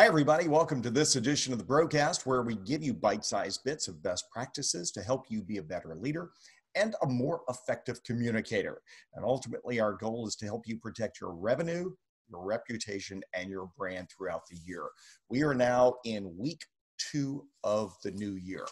Hi, everybody. Welcome to this edition of the BraudCast where we give you bite sized bits of best practices to help you be a better leader and a more effective communicator. And ultimately, our goal is to help you protect your revenue, your reputation, and your brand throughout the year. We are now in week two of the new year.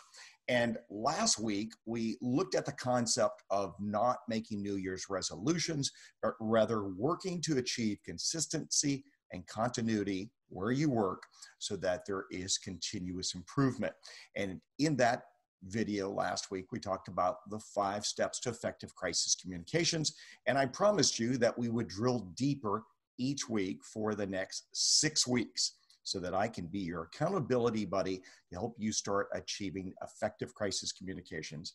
And last week, we looked at the concept of not making New Year's resolutions, but rather working to achieve consistency and continuity where you work so that there is continuous improvement. And in that video last week, we talked about the five steps to effective crisis communications. And I promised you that we would drill deeper each week for the next six weeks so that I can be your accountability buddy to help you start achieving effective crisis communications,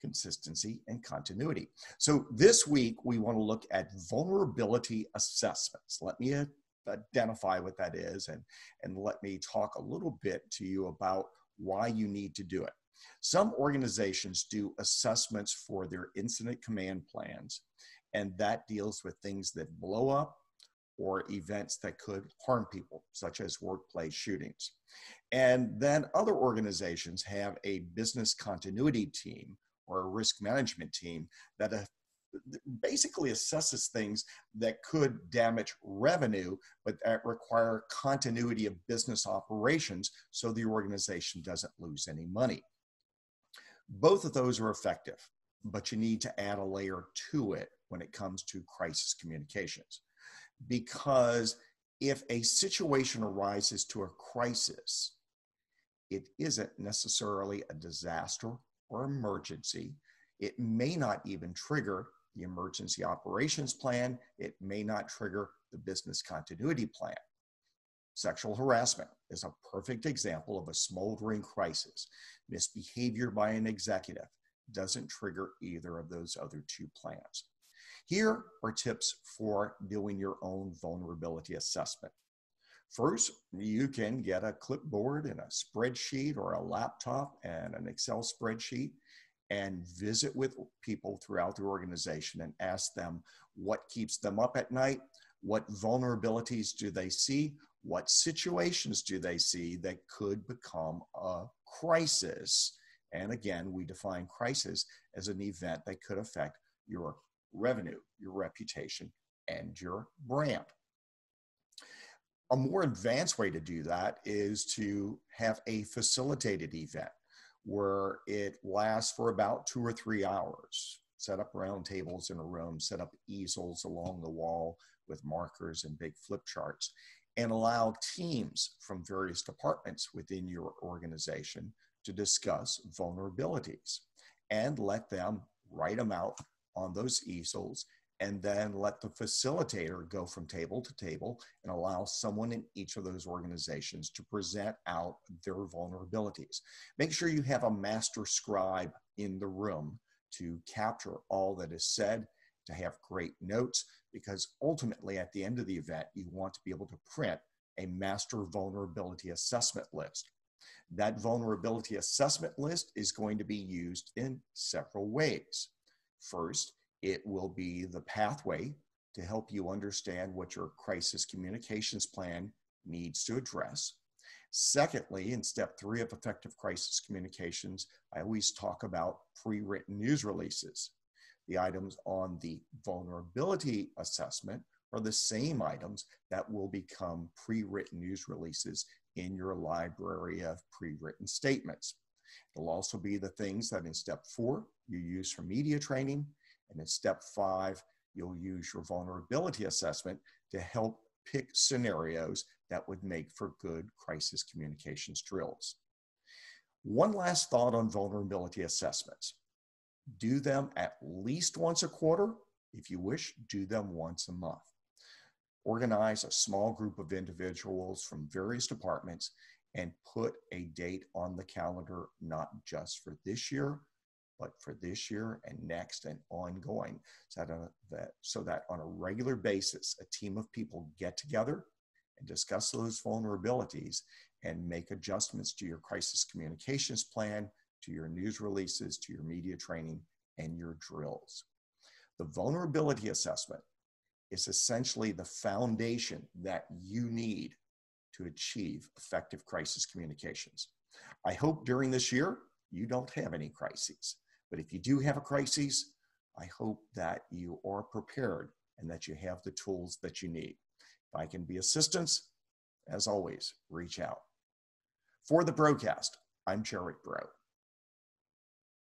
consistency, and continuity. So this week, we want to look at vulnerability assessments. Let me identify what that is and, and let me talk a little bit to you about why you need to do it. Some organizations do assessments for their incident command plans, and that deals with things that blow up or events that could harm people, such as workplace shootings. And then other organizations have a business continuity team or a risk management team that basically assesses things that could damage revenue, but that require continuity of business operations so the organization doesn't lose any money. Both of those are effective, but you need to add a layer to it when it comes to crisis communications because if a situation arises to a crisis, it isn't necessarily a disaster or emergency. It may not even trigger the emergency operations plan. It may not trigger the business continuity plan. Sexual harassment is a perfect example of a smoldering crisis. Misbehavior by an executive doesn't trigger either of those other two plans. Here are tips for doing your own vulnerability assessment. First, you can get a clipboard and a spreadsheet or a laptop and an Excel spreadsheet and visit with people throughout the organization and ask them what keeps them up at night, what vulnerabilities do they see, what situations do they see that could become a crisis. And again, we define crisis as an event that could affect your revenue, your reputation, and your brand. A more advanced way to do that is to have a facilitated event where it lasts for about two or three hours. Set up round tables in a room, set up easels along the wall with markers and big flip charts, and allow teams from various departments within your organization to discuss vulnerabilities and let them write them out on those easels and then let the facilitator go from table to table and allow someone in each of those organizations to present out their vulnerabilities. Make sure you have a master scribe in the room to capture all that is said, to have great notes, because ultimately at the end of the event, you want to be able to print a master vulnerability assessment list. That vulnerability assessment list is going to be used in several ways. First, it will be the pathway to help you understand what your crisis communications plan needs to address. Secondly, in step three of effective crisis communications, I always talk about pre written news releases. The items on the vulnerability assessment are the same items that will become pre written news releases in your library of pre written statements. It'll also be the things that in step four you use for media training. And in step five, you'll use your vulnerability assessment to help pick scenarios that would make for good crisis communications drills. One last thought on vulnerability assessments. Do them at least once a quarter. If you wish, do them once a month. Organize a small group of individuals from various departments and put a date on the calendar, not just for this year, but for this year and next and ongoing, so that, uh, that, so that on a regular basis, a team of people get together and discuss those vulnerabilities and make adjustments to your crisis communications plan, to your news releases, to your media training, and your drills. The vulnerability assessment is essentially the foundation that you need to achieve effective crisis communications. I hope during this year you don't have any crises, but if you do have a crisis, I hope that you are prepared and that you have the tools that you need. If I can be assistance, as always, reach out. For the BraudCast, I'm Gerard Braud.